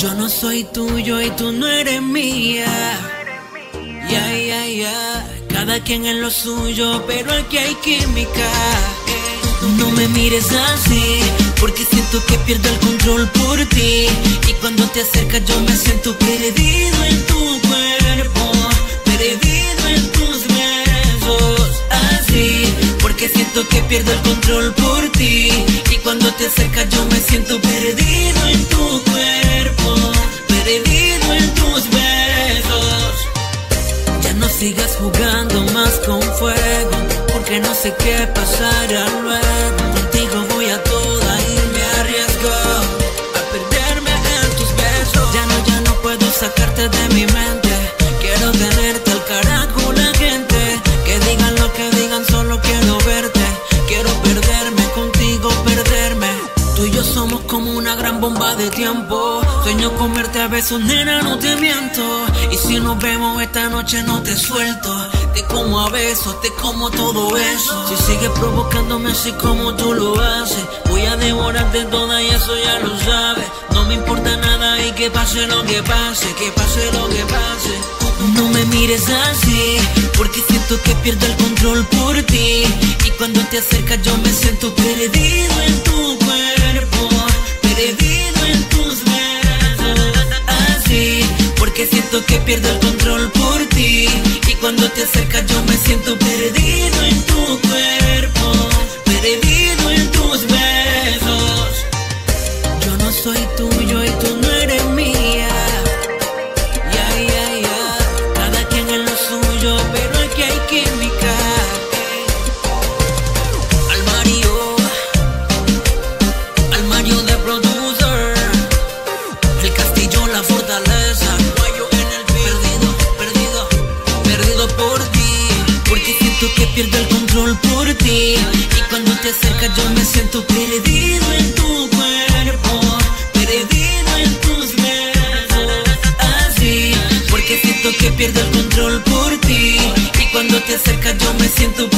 Yo no soy tuyo y tú no eres mía. Ya, ya, ya. Cada quien en lo suyo, pero aquí hay química. No me mires así, porque siento que pierdo el control por ti. Y cuando te acercas, yo me siento perdido en pierdo el control por ti. Y cuando te acercas, yo me siento perdido en tu cuerpo, perdido en tus besos. Ya no sigas jugando más con fuego, porque no sé qué pasará luego. Bomba de tiempo. Sueño comerte a besos, nena, no te miento. Y si nos vemos esta noche, no te suelto. Te como a besos, te como todo eso. Si sigues provocándome así como tú lo haces, voy a devorarte toda y eso ya lo sabes. No me importa nada y que pase lo que pase, que pase lo que pase. No me mires así, porque siento que pierdo el control por ti. Y cuando te acercas, yo me siento perdido en tu que pierdo el control por ti. Y cuando te acercas, yo me siento perdido en tu cuerpo, pierdo el control por ti. Y cuando te acercas, yo me siento perdido en tu cuerpo, perdido en tus besos. Así, porque siento que pierdo el control por ti. Y cuando te acercas, yo me siento.